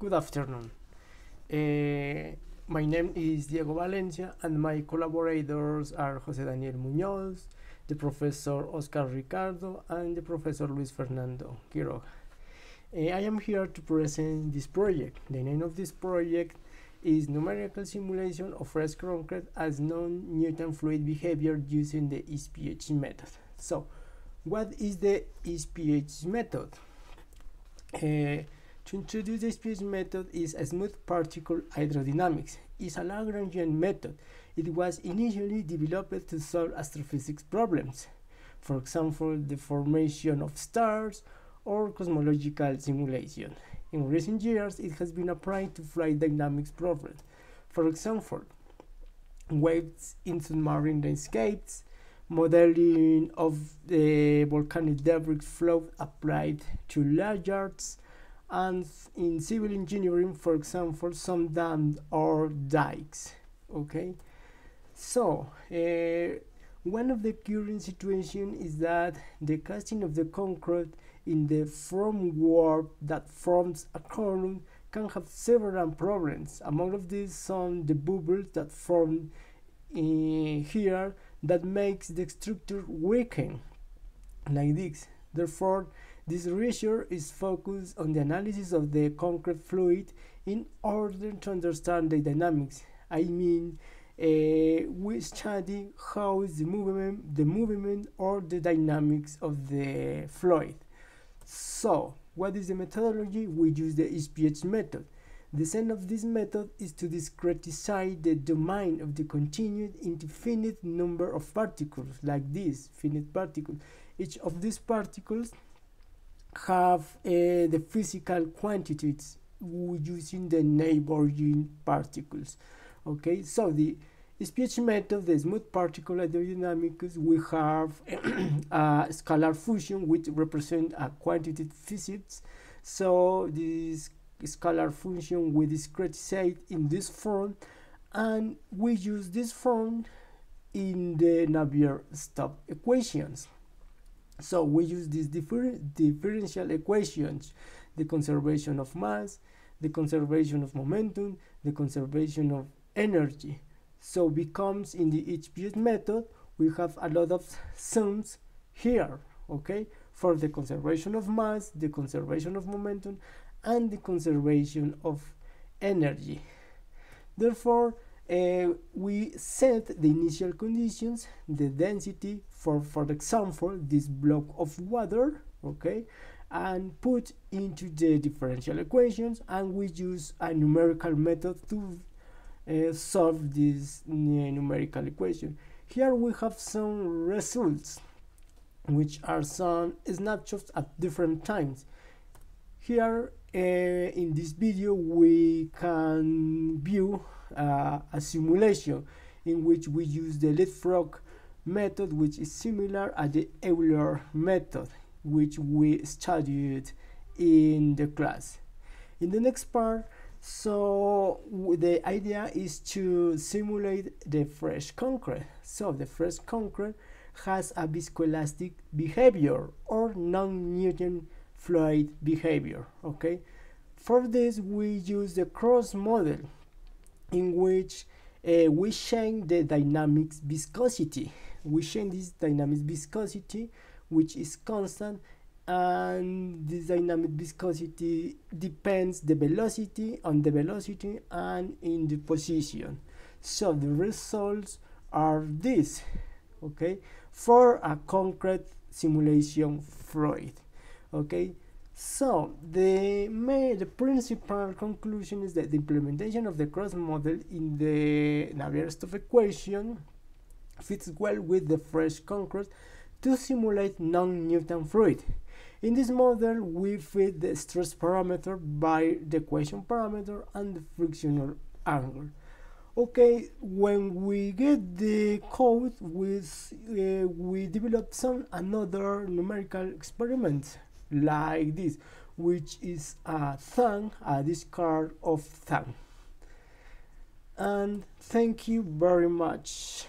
Good afternoon. Uh, my name is Diego Valencia and my collaborators are Jose Daniel Muñoz, the professor Oscar Ricardo and the professor Luis Fernando Quiroga. Uh, I am here to present this project. The name of this project is numerical simulation of fresh concrete as non-Newton fluid behavior using the SPH method. So, what is the SPH method? Uh, to introduce the SPH method is a smooth particle hydrodynamics. It's a Lagrangian method. It was initially developed to solve astrophysics problems. For example, the formation of stars or cosmological simulation. In recent years, it has been applied to fluid dynamics problems. For example, waves in submarine landscapes, modeling of the volcanic debris flow applied to lahars, and in civil engineering for example some dams or dikes okay? So uh, one of the current situation is that the casting of the concrete in the formwork that forms a column can have several problems. Among of these some the bubbles that form uh, here that makes the structure weaken like this. Therefore this research is focused on the analysis of the concrete fluid in order to understand the dynamics. I mean, uh, we study how is the movement, the movement or the dynamics of the fluid. So, what is the methodology? We use the SPH method. The aim of this method is to discretize the domain of the continued infinite number of particles, like this finite particle. Each of these particles have uh, the physical quantities using the neighboring particles okay? So the SPH method the smooth particle hydrodynamics we have a scalar function which represent a quantitative physics. So this scalar function we discretize in this form and we use this form in the Navier-Stokes equations so we use these differ differential equations, the conservation of mass, the conservation of momentum, the conservation of energy. So becomes in the SPH method, we have a lot of sums here, okay, for the conservation of mass, the conservation of momentum, and the conservation of energy. Therefore, uh, we set the initial conditions, the density for, for example, this block of water, okay, and put into the differential equations, and we use a numerical method to uh, solve this uh, numerical equation. Here we have some results, which are some snapshots at different times. Here uh, in this video we can view uh, a simulation in which we use the leapfrog method which is similar at the Euler method which we studied in the class. In the next part so the idea is to simulate the fresh concrete. So the fresh concrete has a viscoelastic behavior or non-Newton fluid behavior okay for this we use the cross model in which uh, we change the dynamics viscosity. We change this dynamic viscosity, which is constant, and this dynamic viscosity depends the velocity on the velocity and in the position. So the results are this, okay, for a concrete simulation fluid, okay. So the main, the principal conclusion is that the implementation of the cross model in the Navier-Stokes equation fits well with the fresh concrete to simulate non-Newton fluid. In this model, we fit the stress parameter by the equation parameter and the frictional angle. Okay, when we get the code, we, uh, we develop some another numerical experiment like this which is a thumb a discard of thumb and thank you very much